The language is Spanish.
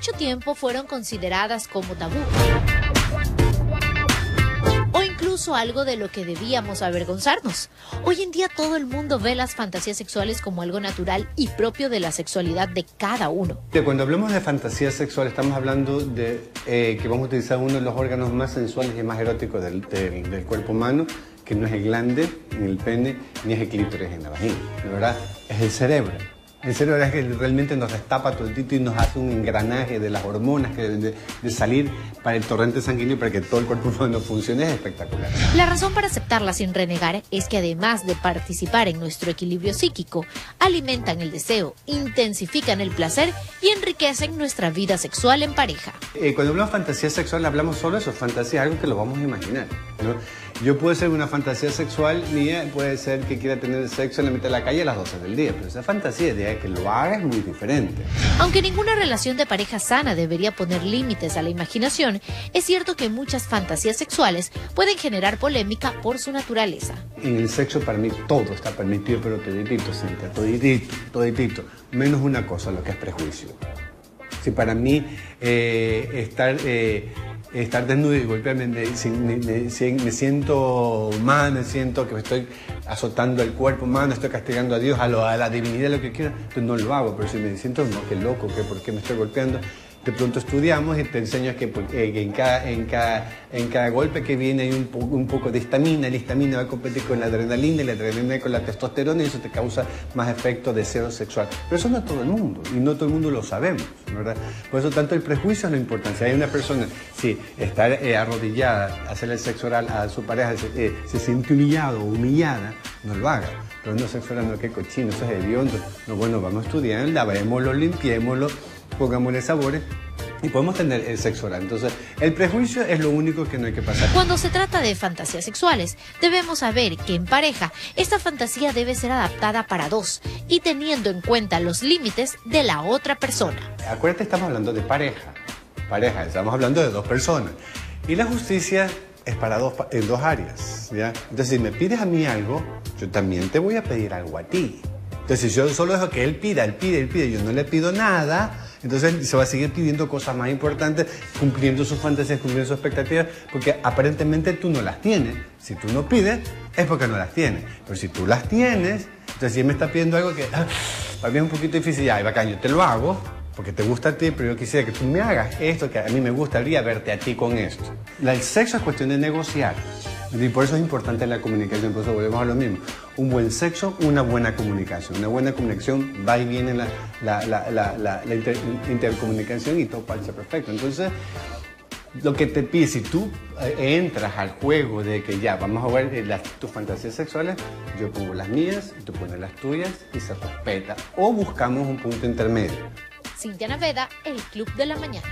tiempo fueron consideradas como tabú o incluso algo de lo que debíamos avergonzarnos. Hoy en día todo el mundo ve las fantasías sexuales como algo natural y propio de la sexualidad de cada uno. Cuando hablamos de fantasía sexual estamos hablando de eh, que vamos a utilizar uno de los órganos más sensuales y más eróticos del, del cuerpo humano, que no es el glande, ni el pene, ni es el clítoris en la vagina, ¿verdad? Es el cerebro. El cerebro es que realmente nos destapa todo y nos hace un engranaje de las hormonas que deben de, salir para el torrente sanguíneo para que todo el cuerpo humano funcione. Es espectacular. La razón para aceptarla sin renegar es que además de participar en nuestro equilibrio psíquico, alimentan el deseo, intensifican el placer y enriquecen nuestra vida sexual en pareja. Eh, cuando hablamos de fantasía sexual hablamos solo de eso, fantasía es algo que lo vamos a imaginar. Yo puedo ser una fantasía sexual mía, puede ser que quiera tener sexo en la mitad de la calle a las 12 del día, pero esa fantasía de que lo haga es muy diferente. Aunque ninguna relación de pareja sana debería poner límites a la imaginación, es cierto que muchas fantasías sexuales pueden generar polémica por su naturaleza. En el sexo para mí todo está permitido, pero toditito, Cintia, toditito, toditito, menos una cosa, lo que es prejuicio. Si para mí eh, estar... Eh, estar desnudo y golpearme, me, me, siento mal, me siento que me estoy azotando el cuerpo mal, estoy castigando a Dios, a, a la divinidad, lo que quiera, entonces no lo hago, pero si me siento, no, qué loco, que por qué me estoy golpeando, de pronto estudiamos y te enseño que, pues, eh, en, cada, en, cada, en cada golpe que viene hay un, un poco de histamina, la histamina va a competir con la adrenalina y la adrenalina con la testosterona y eso te causa más efecto de deseo sexual. Pero eso no es todo el mundo y no todo el mundo lo sabemos, ¿verdad? Por eso tanto el prejuicio es lo importante. Si hay una persona, si está eh, arrodillada, hacerle el sexo oral a su pareja, se, eh, se siente humillado o humillada, no lo haga. Pero no sexo oral, no, qué cochino, eso es hediondo. No, bueno, vamos a estudiar, lavémoslo, limpiémoslo pongámosle sabores y podemos tener el sexo oral. Entonces, el prejuicio es lo único que no hay que pasar. Cuando se trata de fantasías sexuales, debemos saber que en pareja esta fantasía debe ser adaptada para dos y teniendo en cuenta los límites de la otra persona. Acuérdate, estamos hablando de pareja. Pareja, estamos hablando de dos personas. Y la justicia es para dos, en dos áreas. ¿ya? Entonces, si me pides a mí algo, yo también te voy a pedir algo a ti. Entonces, si yo solo dejo que él pida, él pide, él pide, yo no le pido nada, entonces se va a seguir pidiendo cosas más importantes, cumpliendo sus fantasías, cumpliendo sus expectativas, porque aparentemente tú no las tienes. Si tú no pides, es porque no las tienes. Pero si tú las tienes, entonces si él me está pidiendo algo que ah, para mí es un poquito difícil, ya, bacán, yo te lo hago, porque te gusta a ti, pero yo quisiera que tú me hagas esto, que a mí me gustaría verte a ti con esto. El sexo es cuestión de negociar. Y por eso es importante la comunicación, por eso volvemos a lo mismo. Un buen sexo, una buena comunicación. Una buena comunicación va y viene la, intercomunicación y todo parece perfecto. Entonces, lo que te pide, si tú eh, entras al juego de que ya vamos a ver eh, tus fantasías sexuales, yo pongo las mías, tú pones las tuyas y se respeta. O buscamos un punto intermedio. Cintia Naveda, el Club de la Mañana.